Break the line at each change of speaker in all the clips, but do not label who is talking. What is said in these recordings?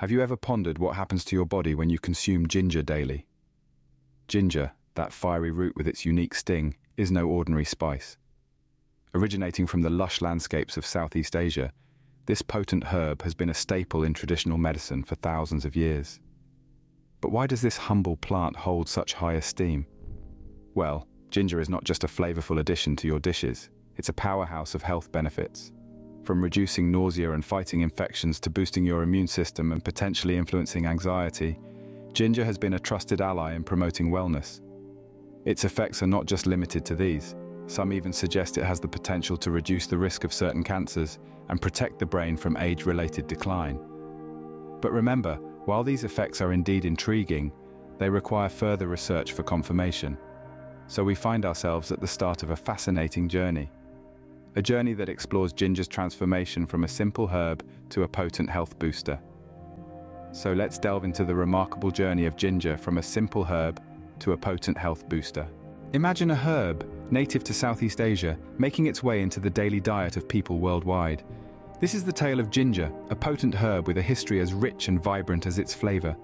Have you ever pondered what happens to your body when you consume ginger daily? Ginger, that fiery root with its unique sting, is no ordinary spice. Originating from the lush landscapes of Southeast Asia, this potent herb has been a staple in traditional medicine for thousands of years. But why does this humble plant hold such high esteem? Well, ginger is not just a flavorful addition to your dishes, it's a powerhouse of health benefits. From reducing nausea and fighting infections to boosting your immune system and potentially influencing anxiety, ginger has been a trusted ally in promoting wellness. Its effects are not just limited to these. Some even suggest it has the potential to reduce the risk of certain cancers and protect the brain from age-related decline. But remember, while these effects are indeed intriguing, they require further research for confirmation. So we find ourselves at the start of a fascinating journey a journey that explores ginger's transformation from a simple herb to a potent health booster. So let's delve into the remarkable journey of ginger from a simple herb to a potent health booster. Imagine a herb, native to Southeast Asia, making its way into the daily diet of people worldwide. This is the tale of ginger, a potent herb with a history as rich and vibrant as its flavor.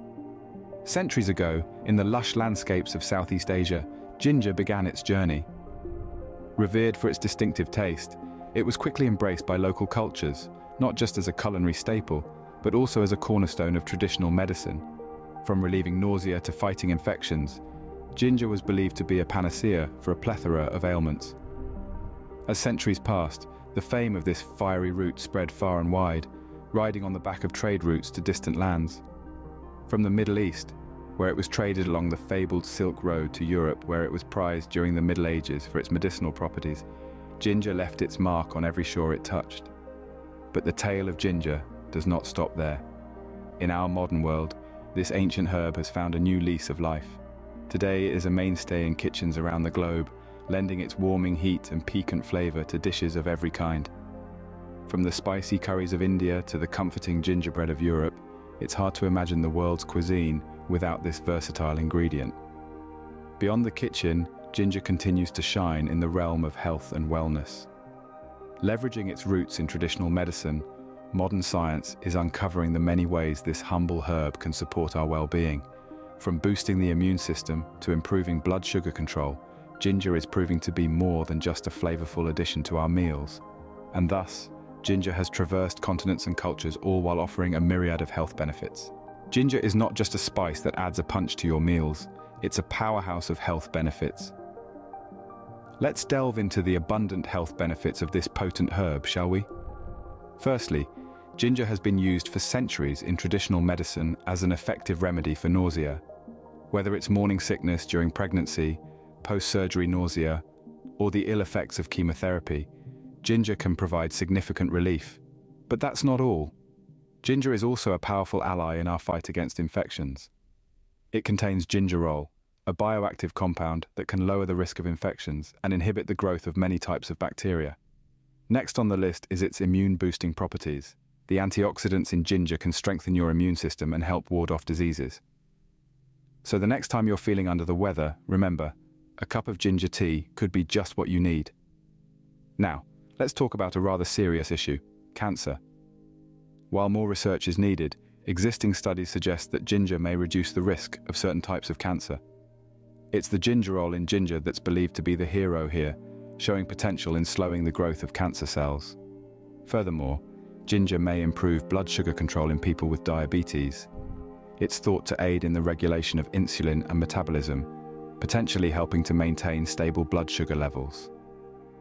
Centuries ago, in the lush landscapes of Southeast Asia, ginger began its journey. Revered for its distinctive taste, it was quickly embraced by local cultures, not just as a culinary staple, but also as a cornerstone of traditional medicine. From relieving nausea to fighting infections, ginger was believed to be a panacea for a plethora of ailments. As centuries passed, the fame of this fiery root spread far and wide, riding on the back of trade routes to distant lands. From the Middle East, where it was traded along the fabled Silk Road to Europe where it was prized during the Middle Ages for its medicinal properties, ginger left its mark on every shore it touched. But the tale of ginger does not stop there. In our modern world, this ancient herb has found a new lease of life. Today it is a mainstay in kitchens around the globe, lending its warming heat and piquant flavour to dishes of every kind. From the spicy curries of India to the comforting gingerbread of Europe, it's hard to imagine the world's cuisine without this versatile ingredient. Beyond the kitchen, ginger continues to shine in the realm of health and wellness. Leveraging its roots in traditional medicine, modern science is uncovering the many ways this humble herb can support our well-being. From boosting the immune system to improving blood sugar control, ginger is proving to be more than just a flavorful addition to our meals. And thus, ginger has traversed continents and cultures all while offering a myriad of health benefits. Ginger is not just a spice that adds a punch to your meals, it's a powerhouse of health benefits. Let's delve into the abundant health benefits of this potent herb, shall we? Firstly, ginger has been used for centuries in traditional medicine as an effective remedy for nausea. Whether it's morning sickness during pregnancy, post-surgery nausea, or the ill effects of chemotherapy, ginger can provide significant relief. But that's not all. Ginger is also a powerful ally in our fight against infections. It contains gingerol, a bioactive compound that can lower the risk of infections and inhibit the growth of many types of bacteria. Next on the list is its immune-boosting properties. The antioxidants in ginger can strengthen your immune system and help ward off diseases. So the next time you're feeling under the weather, remember, a cup of ginger tea could be just what you need. Now, let's talk about a rather serious issue, cancer. While more research is needed, existing studies suggest that ginger may reduce the risk of certain types of cancer. It's the gingerol in ginger that's believed to be the hero here, showing potential in slowing the growth of cancer cells. Furthermore, ginger may improve blood sugar control in people with diabetes. It's thought to aid in the regulation of insulin and metabolism, potentially helping to maintain stable blood sugar levels.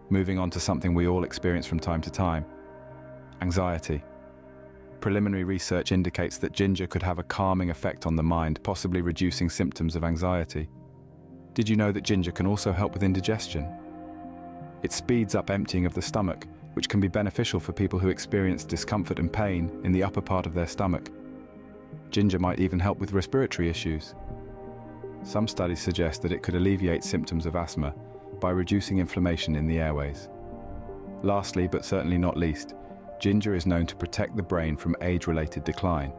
Moving on to something we all experience from time to time, anxiety. Preliminary research indicates that ginger could have a calming effect on the mind, possibly reducing symptoms of anxiety. Did you know that ginger can also help with indigestion? It speeds up emptying of the stomach, which can be beneficial for people who experience discomfort and pain in the upper part of their stomach. Ginger might even help with respiratory issues. Some studies suggest that it could alleviate symptoms of asthma by reducing inflammation in the airways. Lastly, but certainly not least, Ginger is known to protect the brain from age-related decline.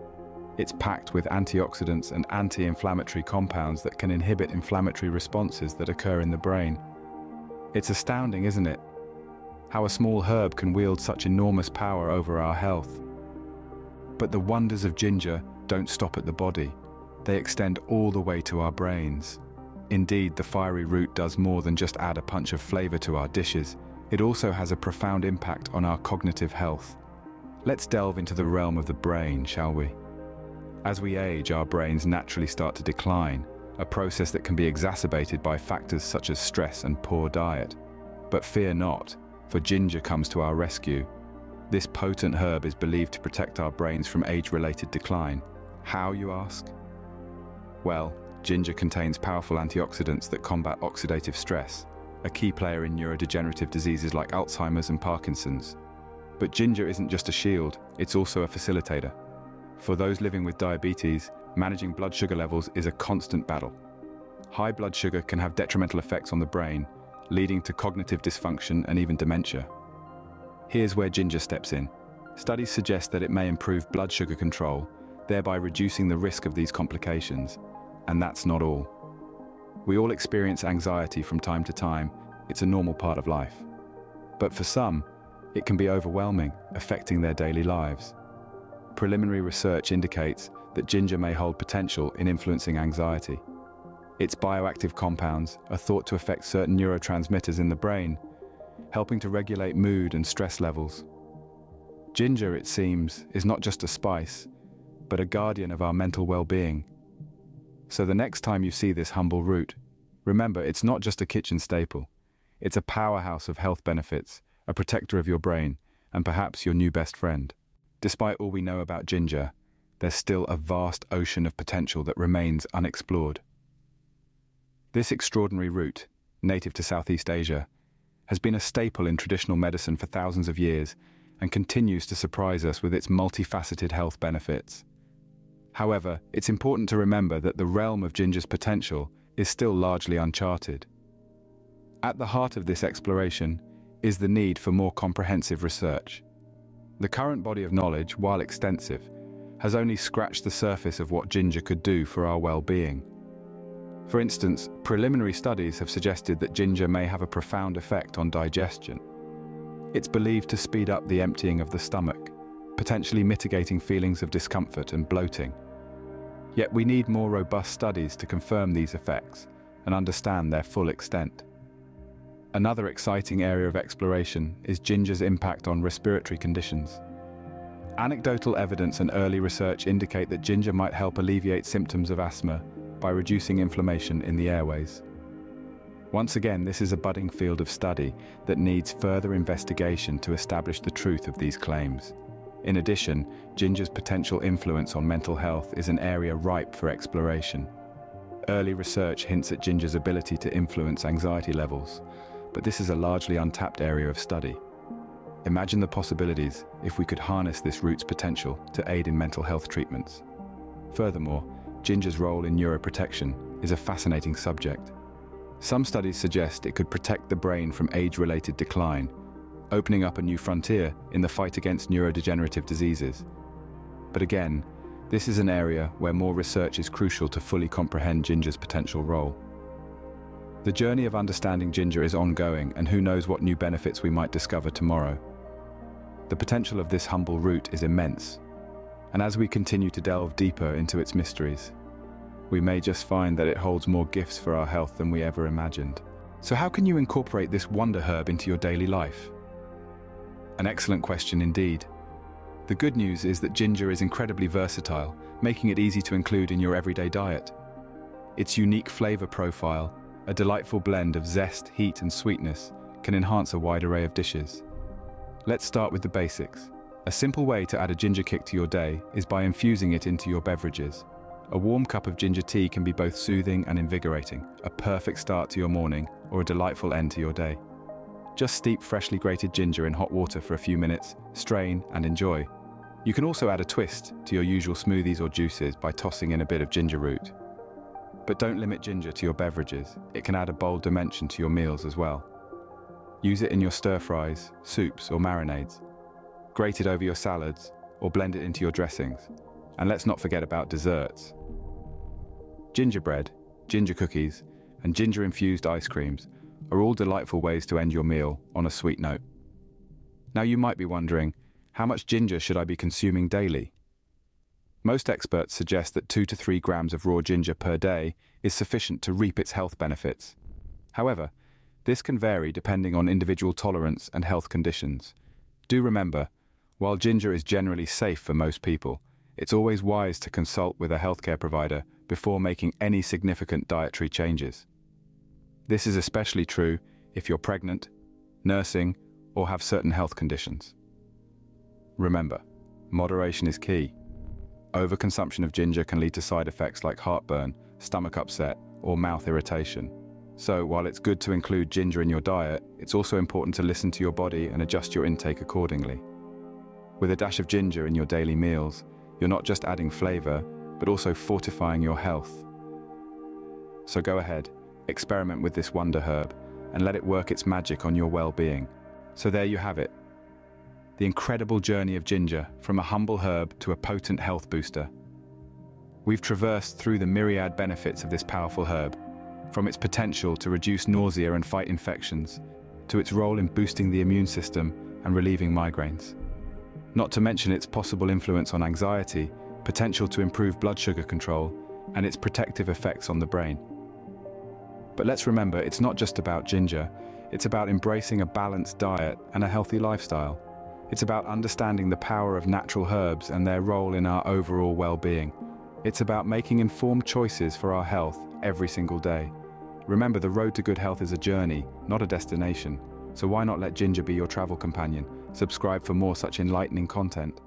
It's packed with antioxidants and anti-inflammatory compounds that can inhibit inflammatory responses that occur in the brain. It's astounding, isn't it? How a small herb can wield such enormous power over our health. But the wonders of ginger don't stop at the body. They extend all the way to our brains. Indeed, the fiery root does more than just add a punch of flavor to our dishes. It also has a profound impact on our cognitive health. Let's delve into the realm of the brain, shall we? As we age, our brains naturally start to decline, a process that can be exacerbated by factors such as stress and poor diet. But fear not, for ginger comes to our rescue. This potent herb is believed to protect our brains from age-related decline. How, you ask? Well, ginger contains powerful antioxidants that combat oxidative stress, a key player in neurodegenerative diseases like Alzheimer's and Parkinson's. But ginger isn't just a shield, it's also a facilitator. For those living with diabetes, managing blood sugar levels is a constant battle. High blood sugar can have detrimental effects on the brain, leading to cognitive dysfunction and even dementia. Here's where ginger steps in. Studies suggest that it may improve blood sugar control, thereby reducing the risk of these complications. And that's not all. We all experience anxiety from time to time. It's a normal part of life. But for some, it can be overwhelming, affecting their daily lives. Preliminary research indicates that ginger may hold potential in influencing anxiety. Its bioactive compounds are thought to affect certain neurotransmitters in the brain, helping to regulate mood and stress levels. Ginger, it seems, is not just a spice, but a guardian of our mental well-being. So the next time you see this humble root, remember it's not just a kitchen staple. It's a powerhouse of health benefits, a protector of your brain, and perhaps your new best friend. Despite all we know about ginger, there's still a vast ocean of potential that remains unexplored. This extraordinary root, native to Southeast Asia, has been a staple in traditional medicine for thousands of years and continues to surprise us with its multifaceted health benefits. However, it's important to remember that the realm of ginger's potential is still largely uncharted. At the heart of this exploration is the need for more comprehensive research. The current body of knowledge, while extensive, has only scratched the surface of what ginger could do for our well-being. For instance, preliminary studies have suggested that ginger may have a profound effect on digestion. It's believed to speed up the emptying of the stomach, potentially mitigating feelings of discomfort and bloating. Yet we need more robust studies to confirm these effects and understand their full extent. Another exciting area of exploration is ginger's impact on respiratory conditions. Anecdotal evidence and early research indicate that ginger might help alleviate symptoms of asthma by reducing inflammation in the airways. Once again, this is a budding field of study that needs further investigation to establish the truth of these claims. In addition, ginger's potential influence on mental health is an area ripe for exploration. Early research hints at ginger's ability to influence anxiety levels, but this is a largely untapped area of study. Imagine the possibilities if we could harness this root's potential to aid in mental health treatments. Furthermore, ginger's role in neuroprotection is a fascinating subject. Some studies suggest it could protect the brain from age-related decline, opening up a new frontier in the fight against neurodegenerative diseases. But again, this is an area where more research is crucial to fully comprehend ginger's potential role. The journey of understanding ginger is ongoing and who knows what new benefits we might discover tomorrow. The potential of this humble root is immense, and as we continue to delve deeper into its mysteries, we may just find that it holds more gifts for our health than we ever imagined. So how can you incorporate this wonder herb into your daily life? An excellent question indeed. The good news is that ginger is incredibly versatile, making it easy to include in your everyday diet. Its unique flavor profile, a delightful blend of zest, heat and sweetness, can enhance a wide array of dishes. Let's start with the basics. A simple way to add a ginger kick to your day is by infusing it into your beverages. A warm cup of ginger tea can be both soothing and invigorating, a perfect start to your morning or a delightful end to your day. Just steep freshly grated ginger in hot water for a few minutes, strain and enjoy. You can also add a twist to your usual smoothies or juices by tossing in a bit of ginger root. But don't limit ginger to your beverages, it can add a bold dimension to your meals as well. Use it in your stir fries, soups or marinades. Grate it over your salads or blend it into your dressings. And let's not forget about desserts. Gingerbread, ginger cookies, and ginger-infused ice creams are all delightful ways to end your meal on a sweet note. Now you might be wondering, how much ginger should I be consuming daily? Most experts suggest that 2 to 3 grams of raw ginger per day is sufficient to reap its health benefits. However, this can vary depending on individual tolerance and health conditions. Do remember, while ginger is generally safe for most people, it's always wise to consult with a healthcare provider before making any significant dietary changes. This is especially true if you're pregnant, nursing, or have certain health conditions. Remember, moderation is key. Overconsumption of ginger can lead to side effects like heartburn, stomach upset, or mouth irritation. So, while it's good to include ginger in your diet, it's also important to listen to your body and adjust your intake accordingly. With a dash of ginger in your daily meals, you're not just adding flavor, but also fortifying your health. So go ahead, experiment with this wonder herb, and let it work its magic on your well-being. So there you have it. The incredible journey of ginger, from a humble herb to a potent health booster. We've traversed through the myriad benefits of this powerful herb, from its potential to reduce nausea and fight infections, to its role in boosting the immune system and relieving migraines not to mention its possible influence on anxiety, potential to improve blood sugar control, and its protective effects on the brain. But let's remember, it's not just about ginger, it's about embracing a balanced diet and a healthy lifestyle. It's about understanding the power of natural herbs and their role in our overall well-being. It's about making informed choices for our health every single day. Remember, the road to good health is a journey, not a destination. So why not let ginger be your travel companion? Subscribe for more such enlightening content.